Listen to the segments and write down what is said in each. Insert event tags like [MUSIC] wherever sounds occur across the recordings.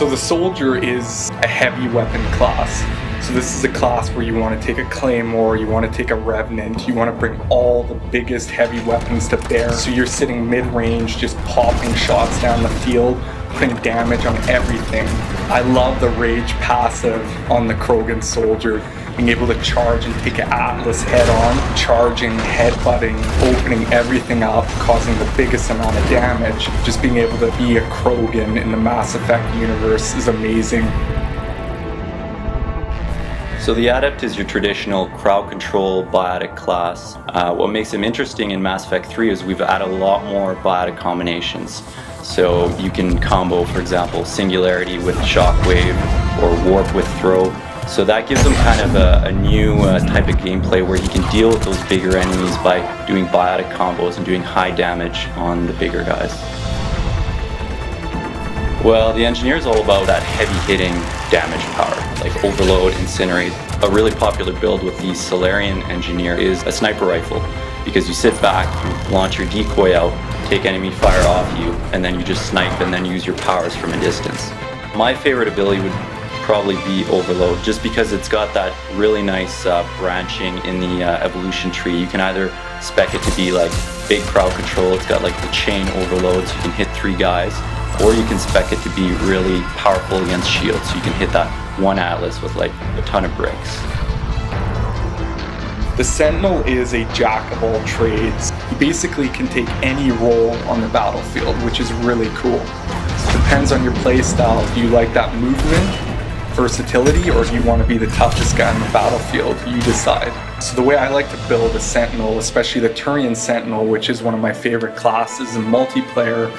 So the soldier is a heavy weapon class. So this is a class where you want to take a claymore, you want to take a revenant, you want to bring all the biggest heavy weapons to bear. So you're sitting mid-range, just popping shots down the field, putting damage on everything. I love the rage passive on the Krogan soldier being able to charge and take an Atlas head on, charging, headbutting, opening everything up, causing the biggest amount of damage. Just being able to be a Krogan in the Mass Effect universe is amazing. So the Adept is your traditional crowd control biotic class. Uh, what makes him interesting in Mass Effect 3 is we've added a lot more biotic combinations. So you can combo, for example, Singularity with Shockwave or Warp with Throw. So that gives him kind of a, a new uh, type of gameplay where he can deal with those bigger enemies by doing biotic combos and doing high damage on the bigger guys. Well, the engineer is all about that heavy hitting damage power, like overload, incinerate. A really popular build with the Salarian engineer is a sniper rifle because you sit back, you launch your decoy out, take enemy fire off you, and then you just snipe and then use your powers from a distance. My favorite ability would probably be Overload, just because it's got that really nice uh, branching in the uh, evolution tree. You can either spec it to be like big crowd control, it's got like the chain overload so you can hit three guys, or you can spec it to be really powerful against shields, so you can hit that one Atlas with like a ton of bricks. The Sentinel is a jack of all trades. He basically can take any role on the battlefield, which is really cool. Depends on your playstyle. Do you like that movement versatility or do you want to be the toughest guy on the battlefield? You decide. So the way I like to build a Sentinel, especially the Turian Sentinel, which is one of my favorite classes in multiplayer,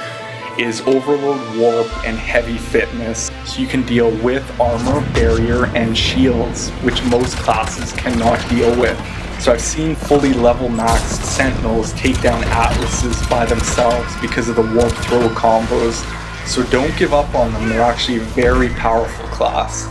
is Overload, Warp, and Heavy Fitness. So you can deal with armor, barrier, and shields, which most classes cannot deal with. So I've seen fully level maxed Sentinels take down Atlases by themselves because of the Warp Throw combos so don't give up on them, they're actually a very powerful class.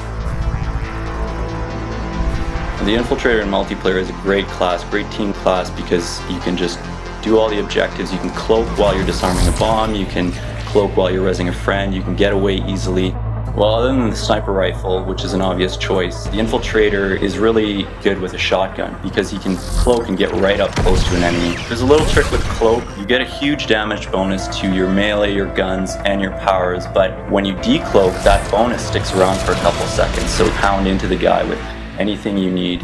The Infiltrator in multiplayer is a great class, great team class because you can just do all the objectives. You can cloak while you're disarming a bomb, you can cloak while you're resing a friend, you can get away easily. Well, other than the sniper rifle, which is an obvious choice, the infiltrator is really good with a shotgun because he can cloak and get right up close to an enemy. There's a little trick with cloak. You get a huge damage bonus to your melee, your guns, and your powers, but when you decloak, that bonus sticks around for a couple seconds, so pound into the guy with anything you need.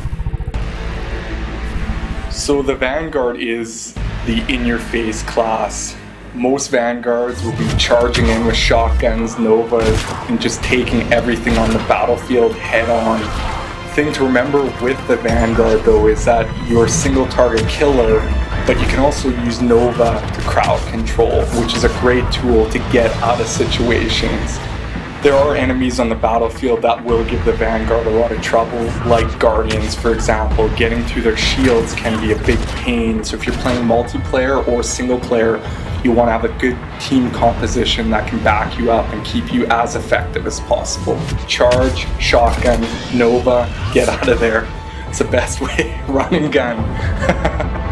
So the Vanguard is the in-your-face class most vanguards will be charging in with shotguns, novas, and just taking everything on the battlefield head on. Thing to remember with the vanguard though is that you're a single target killer, but you can also use nova to crowd control, which is a great tool to get out of situations. There are enemies on the battlefield that will give the Vanguard a lot of trouble, like Guardians, for example. Getting through their shields can be a big pain. So if you're playing multiplayer or single player, you want to have a good team composition that can back you up and keep you as effective as possible. Charge, shotgun, Nova, get out of there. It's the best [LAUGHS] way. Run and gun. [LAUGHS]